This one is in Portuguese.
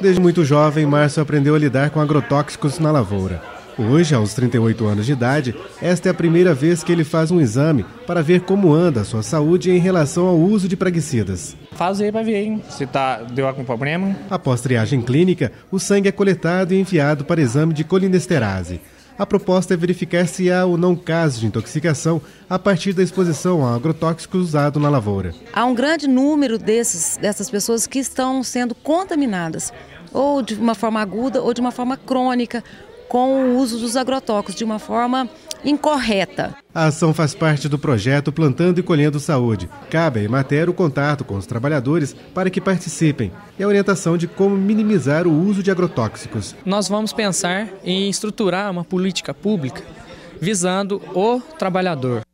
Desde muito jovem, Márcio aprendeu a lidar com agrotóxicos na lavoura. Hoje, aos 38 anos de idade, esta é a primeira vez que ele faz um exame para ver como anda a sua saúde em relação ao uso de praguicidas. Fazer para ver hein, se tá, deu algum problema. Após triagem clínica, o sangue é coletado e enviado para exame de colinesterase. A proposta é verificar se há ou não casos de intoxicação a partir da exposição a agrotóxicos usado na lavoura. Há um grande número desses, dessas pessoas que estão sendo contaminadas, ou de uma forma aguda ou de uma forma crônica, com o uso dos agrotóxicos de uma forma incorreta. A ação faz parte do projeto Plantando e Colhendo Saúde. Cabe a Emater o contato com os trabalhadores para que participem e a orientação de como minimizar o uso de agrotóxicos. Nós vamos pensar em estruturar uma política pública visando o trabalhador.